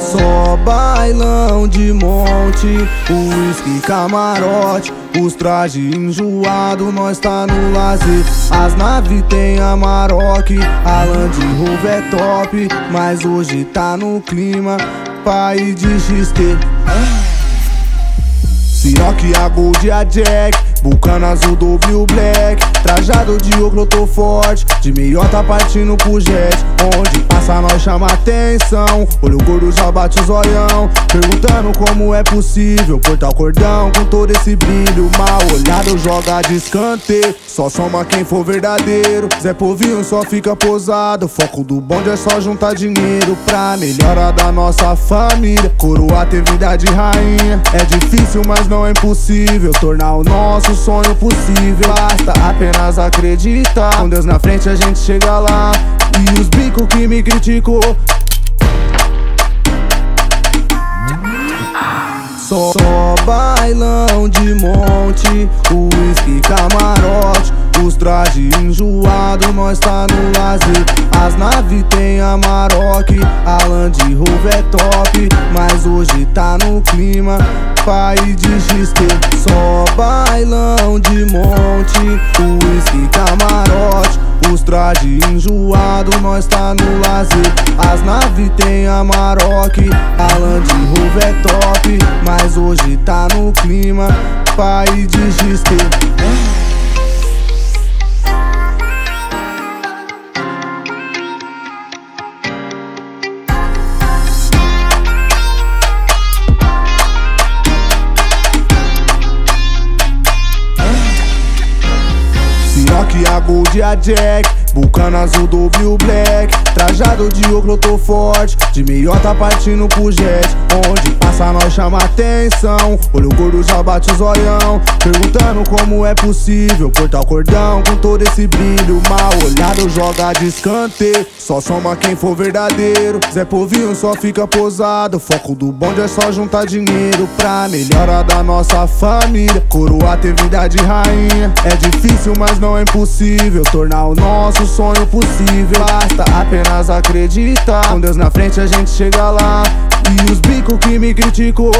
só bailão de monte, uísque camarote Os trajes enjoado, nós tá no lazer. As naves tem Amarok, a Land Rover é top Mas hoje tá no clima, pai de XT Siroc, a Gold, a Jack Bucana azul, W black. Trajado de ocro, tô forte. De meiota partindo pro jet. Onde passa nós chama atenção. Olho gordo já bate os olhão. Perguntando como é possível Cortar o cordão com todo esse brilho. Mal olhado joga de escanteio. Só soma quem for verdadeiro. Zé Povinho só fica posado. Foco do bonde é só juntar dinheiro. Pra melhora da nossa família. Coroa ter vida de rainha. É difícil mas não é impossível Tornar o nosso nosso sonho possível Basta apenas acreditar. Com Deus na frente a gente chega lá. E os bicos que me criticou. Só, só bailão de monte, uísque camarote. Os trajes enjoado, nós tá no lazer. As naves tem a Land Rover é top Mas hoje tá no clima, pai de XT Só bailão de monte, uísque camarote os trajes enjoado, nós tá no lazer. As naves tem Amarok, a Land Rover é top. Mas hoje tá no clima, pai de XT Siroc, a Gold, a Jack. Bucana azul do Bill Black. Trajado de ocro, tô forte. De meiota partindo pro jet. Onde passa nós chama atenção. Olho gordo já bate os olhão Perguntando como é possível Cortar o cordão com todo esse brilho. Mal olhado joga de escanteio. Só soma quem for verdadeiro. Zé Povinho só fica posado. Foco do bonde é só juntar dinheiro. Pra melhora da nossa família. Coroa ter vida de rainha. É difícil mas não é impossível Tornar o nosso sonho possível. Basta apenas acreditar. Com Deus na frente a gente chega lá. E os bicos que me criticou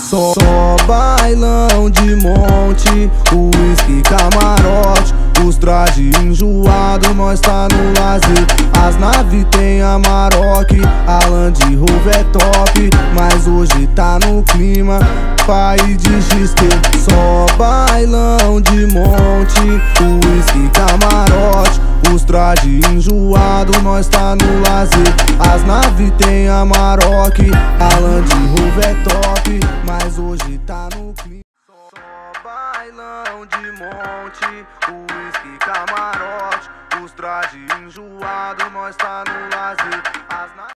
Só, só bailão de monte, uísque camarote Os trajes enjoado, nós tá no lazer. As naves tem Amarok, a Land Rover é top Mas hoje tá no clima, pai de XT Só bailão de monte, uísque camarote os trajes enjoado, nós tá no lazer As naves tem Amarok, a Land Rover é top Mas hoje tá no clima. Só bailão de monte, uísque camarote Os trajes enjoado, nós tá no lazer